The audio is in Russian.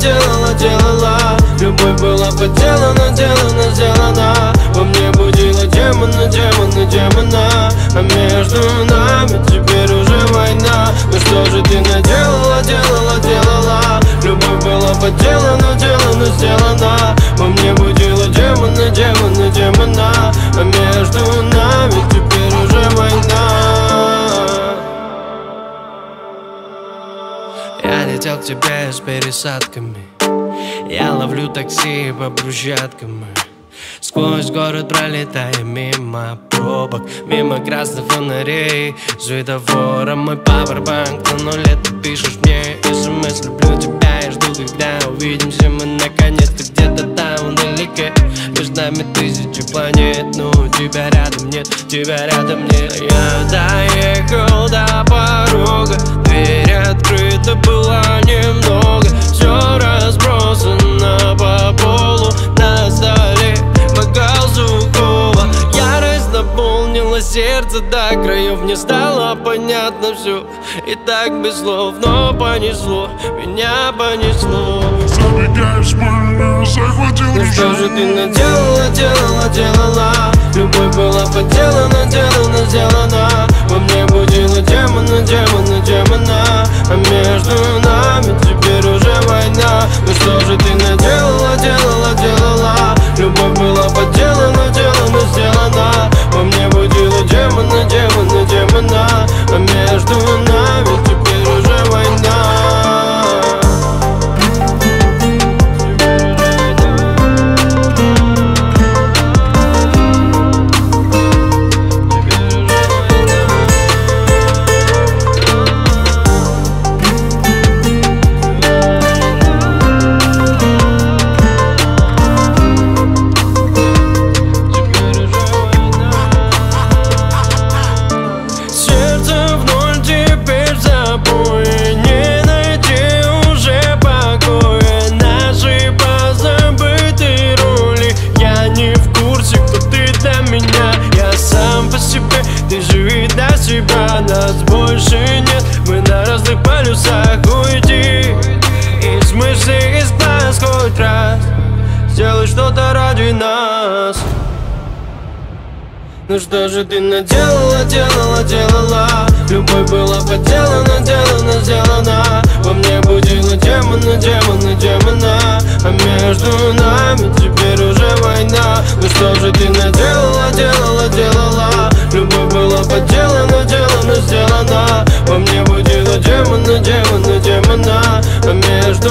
делала, делала? Любовь была поделана, делана, сделана Во мне будила демона, демона, демона. А между нами теперь уже война. Ну что же ты наделала, делала, делала? Любовь была поделана, делана, сделана. Во мне будила демона, демона, демона. А между нами летел к тебе с пересадками. Я ловлю такси по брусчаткам Сквозь город пролетая мимо пробок Мимо красных фонарей. Светофора мой пауэрбанк На нуле ты пишешь мне смс. Люблю тебя и жду, когда увидимся Мы наконец-то где-то там вдалеке Между нами тысячи планет Но тебя рядом нет, тебя рядом нет. Я доехал наполнила сердце до краев Мне стало понятно все И так без слов, но понесло Меня понесло. Забегаешь в мою захватил Ну что же ты наделала, делала, делала? Любовь была поделана, делана, сделана. Во мне будила демона, больше нет, мы на разных полюсах Уйди из мыслей, из глаз хоть раз. Сделай что-то ради нас. Ну что же ты наделала, делала, делала? Любовь была поделана, делана, сделана. Во мне будила демона, демона, демона. А между нами теперь уже война. Ну что же ты наделала, делала, делала? Любовь была поделана, сделана Во мне будила демона, демона, демона между